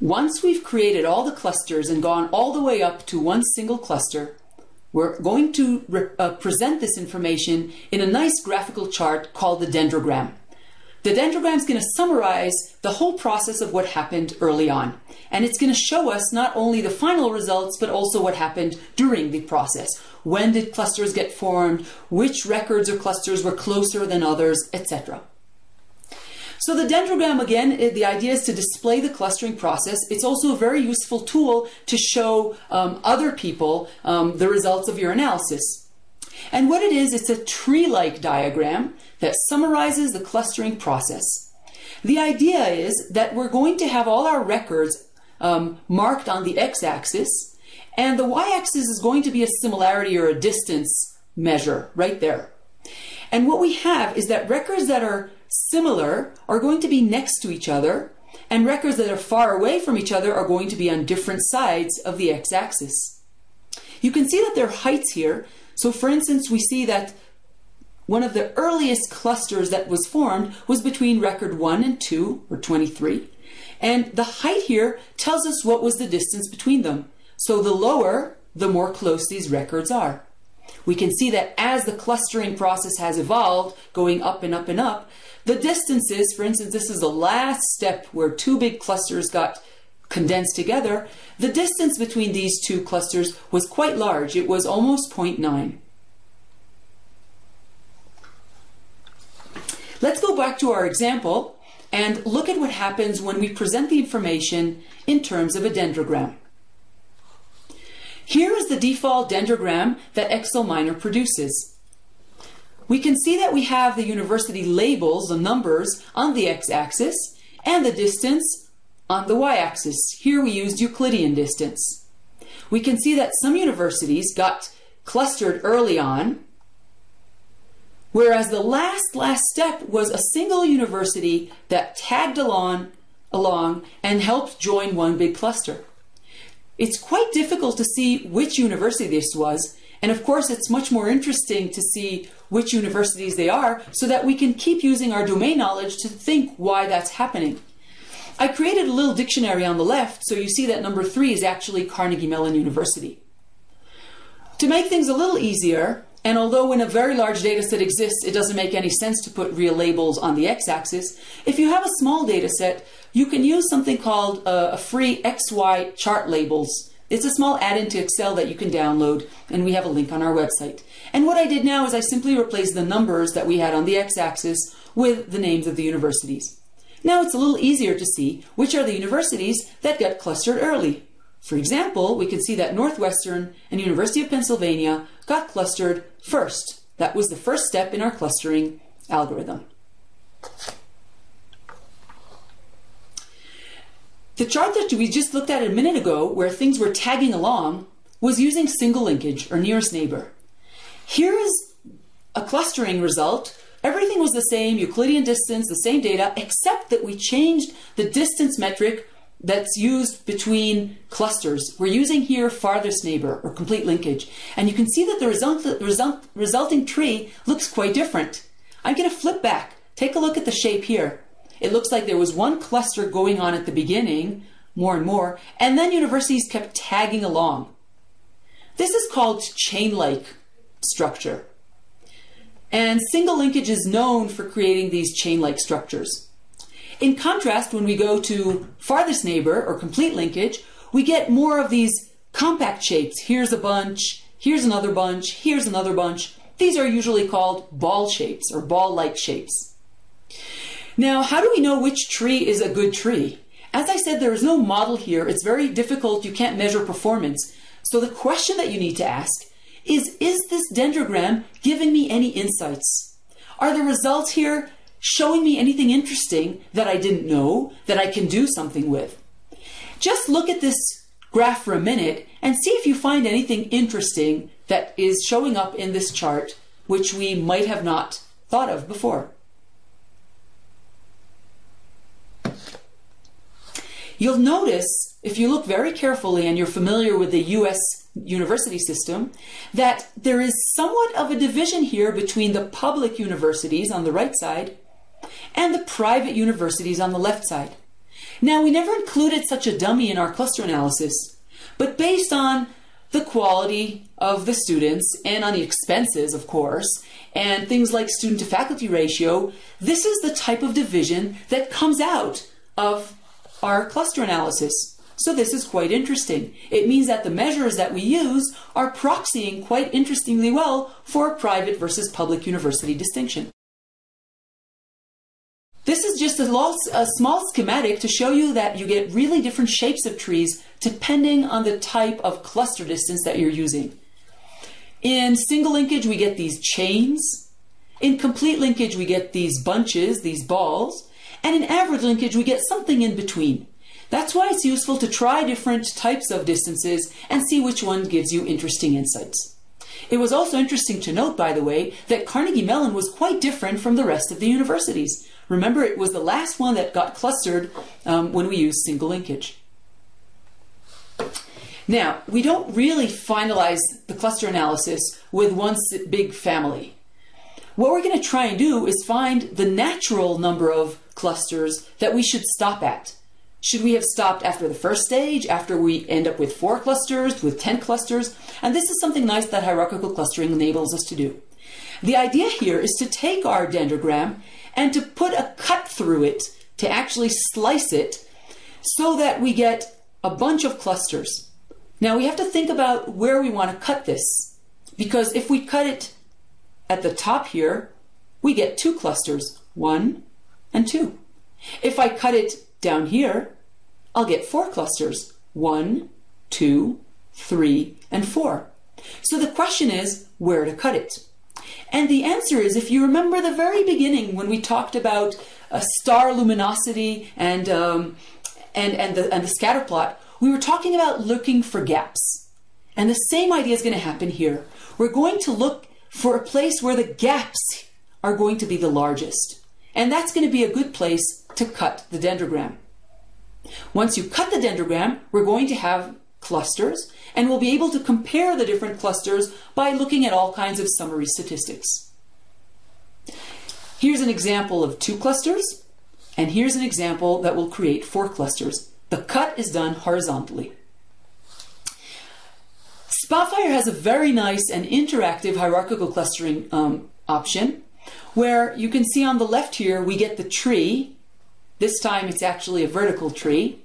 Once we've created all the clusters and gone all the way up to one single cluster, we're going to uh, present this information in a nice graphical chart called the dendrogram. The dendrogram is going to summarize the whole process of what happened early on. And it's going to show us not only the final results, but also what happened during the process. When did clusters get formed? Which records or clusters were closer than others, etc. So the dendrogram, again, the idea is to display the clustering process. It's also a very useful tool to show um, other people um, the results of your analysis. And what it is, it's a tree-like diagram that summarizes the clustering process. The idea is that we're going to have all our records um, marked on the x-axis, and the y-axis is going to be a similarity or a distance measure right there. And what we have is that records that are similar are going to be next to each other, and records that are far away from each other are going to be on different sides of the x-axis. You can see that there are heights here. So for instance, we see that one of the earliest clusters that was formed was between record 1 and 2, or 23. And the height here tells us what was the distance between them. So the lower, the more close these records are. We can see that as the clustering process has evolved, going up and up and up, the distances, for instance, this is the last step where two big clusters got condensed together, the distance between these two clusters was quite large. It was almost 0.9. Let's go back to our example and look at what happens when we present the information in terms of a dendrogram. Here is the default dendrogram that XLMiner produces. We can see that we have the university labels, the numbers, on the x-axis and the distance on the y-axis. Here we used Euclidean distance. We can see that some universities got clustered early on, whereas the last, last step was a single university that tagged along, along and helped join one big cluster. It's quite difficult to see which university this was, and of course it's much more interesting to see which universities they are so that we can keep using our domain knowledge to think why that's happening. I created a little dictionary on the left, so you see that number three is actually Carnegie Mellon University. To make things a little easier, and although when a very large data set exists, it doesn't make any sense to put real labels on the x-axis, if you have a small data set, you can use something called a, a free XY Chart Labeler. It's a small add-in to Excel that you can download, and we have a link on our website. And what I did now is I simply replaced the numbers that we had on the x-axis with the names of the universities. Now it's a little easier to see which are the universities that got clustered early. For example, we can see that Northwestern and University of Pennsylvania got clustered first. That was the first step in our clustering algorithm. The chart that we just looked at a minute ago, where things were tagging along, was using single linkage or nearest neighbor. Here is a clustering result. Everything was the same, Euclidean distance, the same data, except that we changed the distance metric that's used between clusters. We're using here farthest neighbor or complete linkage. And you can see that the result, result, resulting tree looks quite different. I'm going to flip back. Take a look at the shape here. It looks like there was one cluster going on at the beginning, more and more, and then universities kept tagging along. This is called chain-like structure. And single linkage is known for creating these chain-like structures. In contrast, when we go to farthest neighbor or complete linkage, we get more of these compact shapes. Here's a bunch, here's another bunch, here's another bunch. These are usually called ball shapes or ball-like shapes. Now, how do we know which tree is a good tree? As I said, there is no model here. It's very difficult. You can't measure performance. So the question that you need to ask is, is this dendrogram giving me any insights? Are the results here showing me anything interesting that I didn't know that I can do something with. Just look at this graph for a minute and see if you find anything interesting that is showing up in this chart which we might have not thought of before. You'll notice, if you look very carefully and you're familiar with the US university system, that there is somewhat of a division here between the public universities on the right side and the private universities on the left side. Now, we never included such a dummy in our cluster analysis, but based on the quality of the students and on the expenses, of course, and things like student to faculty ratio, this is the type of division that comes out of our cluster analysis. So this is quite interesting. It means that the measures that we use are proxying quite interestingly well for private versus public university distinction. This is just a, a, small schematic to show you that you get really different shapes of trees depending on the type of cluster distance that you're using. In single linkage, we get these chains. In complete linkage, we get these bunches, these balls. And in average linkage, we get something in between. That's why it's useful to try different types of distances and see which one gives you interesting insights. It was also interesting to note, by the way, that Carnegie Mellon was quite different from the rest of the universities. Remember, it was the last one that got clustered um, when we used single linkage. Now, we don't really finalize the cluster analysis with one big family. What we're going to try and do is find the natural number of clusters that we should stop at. Should we have stopped after the first stage, after we end up with four clusters, with 10 clusters? And this is something nice that hierarchical clustering enables us to do. The idea here is to take our dendrogram and to put a cut through it, to actually slice it, so that we get a bunch of clusters. Now we have to think about where we want to cut this, because if we cut it at the top here, we get two clusters, one and two. If I cut it down here, I'll get four clusters, one, two, three, and four. So the question is where to cut it. And the answer is if you remember the very beginning when we talked about a star luminosity and, um, and, and, the, and the scatter plot, we were talking about looking for gaps. And the same idea is going to happen here. We're going to look for a place where the gaps are going to be the largest. And that's going to be a good place to cut the dendrogram. Once you cut the dendrogram, we're going to have clusters, and we'll be able to compare the different clusters by looking at all kinds of summary statistics. Here's an example of two clusters, and here's an example that will create four clusters. The cut is done horizontally. Spotfire has a very nice and interactive hierarchical clustering um, option where you can see on the left here we get the tree. This time it's actually a vertical tree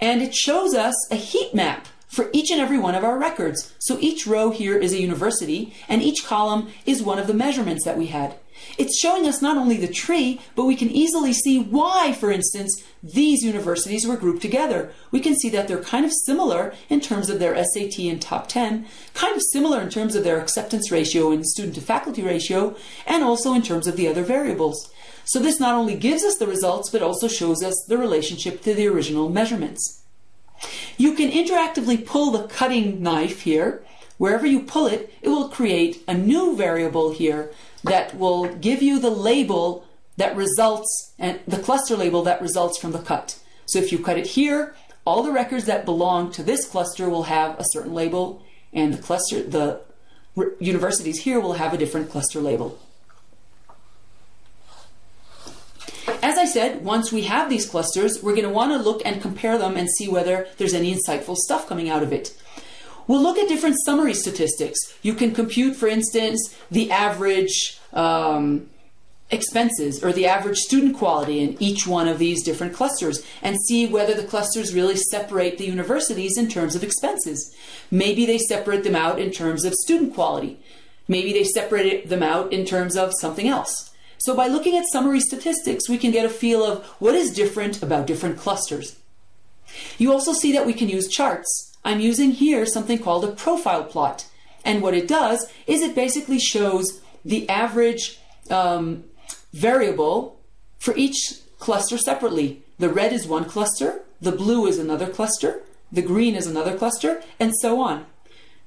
and it shows us a heat map for each and every one of our records. So each row here is a university, and each column is one of the measurements that we had. It's showing us not only the tree, but we can easily see why, for instance, these universities were grouped together. We can see that they're kind of similar in terms of their SAT and top 10, kind of similar in terms of their acceptance ratio and student to faculty ratio, and also in terms of the other variables. So this not only gives us the results, but also shows us the relationship to the original measurements. You can interactively pull the cutting knife here. Wherever you pull it, it will create a new variable here that will give you the label that results, and the cluster label that results from the cut. So if you cut it here, all the records that belong to this cluster will have a certain label, and the cluster, the universities here will have a different cluster label. As I said, once we have these clusters, we're going to want to look and compare them and see whether there's any insightful stuff coming out of it. We'll look at different summary statistics. You can compute, for instance, the average um, expenses or the average student quality in each one of these different clusters and see whether the clusters really separate the universities in terms of expenses. Maybe they separate them out in terms of student quality. Maybe they separate them out in terms of something else. So by looking at summary statistics, we can get a feel of what is different about different clusters. You also see that we can use charts. I'm using here something called a profile plot. And what it does is it basically shows the average um, variable for each cluster separately. The red is one cluster, the blue is another cluster, the green is another cluster, and so on.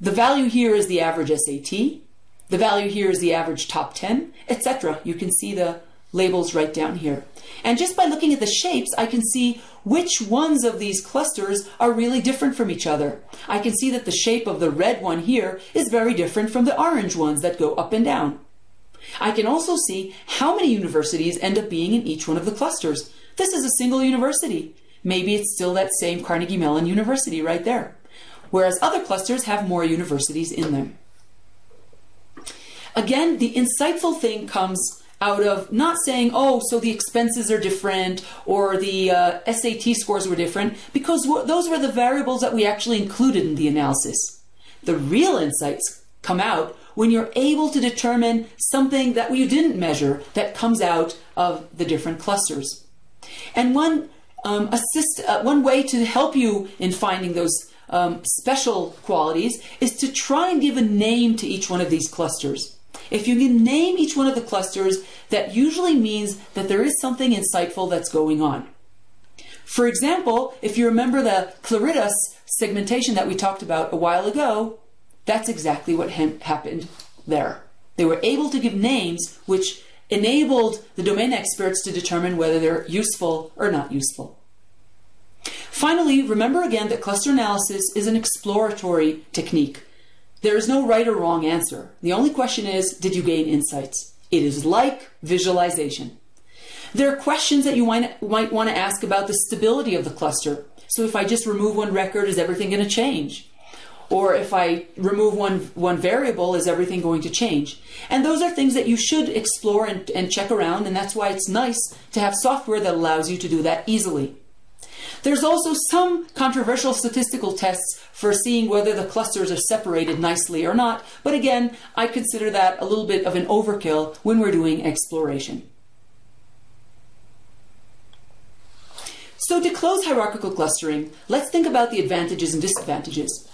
The value here is the average SAT, the value here is the average top 10, etc. You can see the labels right down here. And just by looking at the shapes, I can see which ones of these clusters are really different from each other. I can see that the shape of the red one here is very different from the orange ones that go up and down. I can also see how many universities end up being in each one of the clusters. This is a single university. maybe it's still that same Carnegie Mellon University right there. Whereas other clusters have more universities in them. Again, the insightful thing comes out of not saying, oh, so the expenses are different or the uh, SAT scores were different, because those were the variables that we actually included in the analysis. The real insights come out when you're able to determine something that you didn't measure that comes out of the different clusters. And one um, assist, uh, one way to help you in finding those um, special qualities is to try and give a name to each one of these clusters. If you can name each one of the clusters, that usually means that there is something insightful that's going on. For example, if you remember the Claritas segmentation that we talked about a while ago, that's exactly what happened there. They were able to give names which enabled the domain experts to determine whether they're useful or not useful. Finally, remember again that cluster analysis is an exploratory technique. There is no right or wrong answer. The only question is, did you gain insights? It is like visualization. There are questions that you might, might want to ask about the stability of the cluster. So if I just remove one record, is everything going to change? Or if I remove one, one variable, is everything going to change? And those are things that you should explore and, and check around, and that's why it's nice to have software that allows you to do that easily. There's also some controversial statistical tests for seeing whether the clusters are separated nicely or not, but again, I consider that a little bit of an overkill when we're doing exploration. So to close hierarchical clustering, let's think about the advantages and disadvantages.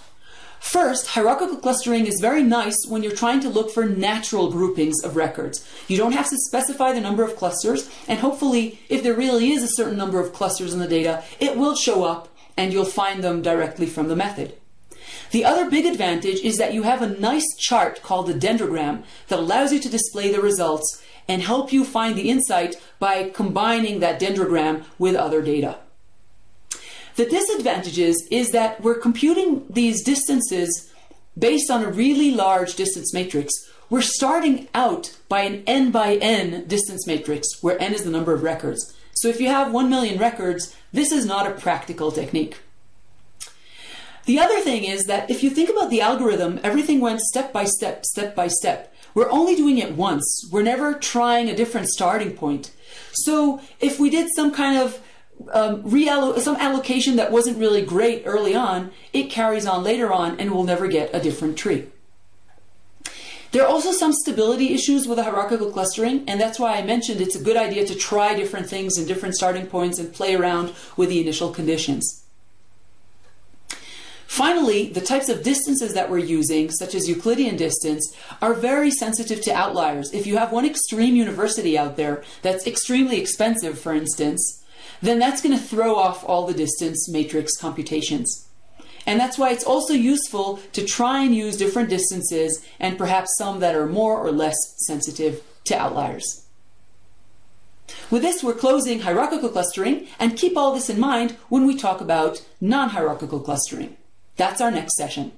First, hierarchical clustering is very nice when you're trying to look for natural groupings of records. You don't have to specify the number of clusters, and hopefully, if there really is a certain number of clusters in the data, it will show up and you'll find them directly from the method. The other big advantage is that you have a nice chart called the dendrogram that allows you to display the results and help you find the insight by combining that dendrogram with other data. The disadvantages is that we're computing these distances based on a really large distance matrix. We're starting out by an n by n distance matrix, where n is the number of records. So if you have 1 million records, this is not a practical technique. The other thing is that if you think about the algorithm, everything went step by step, step by step. We're only doing it once. We're never trying a different starting point. So if we did some kind of um, reallo- some allocation that wasn't really great early on, it carries on later on and we'll never get a different tree. There are also some stability issues with the hierarchical clustering, and that's why I mentioned it's a good idea to try different things and different starting points and play around with the initial conditions. Finally, the types of distances that we're using, such as Euclidean distance, are very sensitive to outliers. If you have one extreme university out there that's extremely expensive, for instance, then that's going to throw off all the distance matrix computations. And that's why it's also useful to try and use different distances and perhaps some that are more or less sensitive to outliers. With this, we're closing hierarchical clustering and keep all this in mind when we talk about non-hierarchical clustering. That's our next session.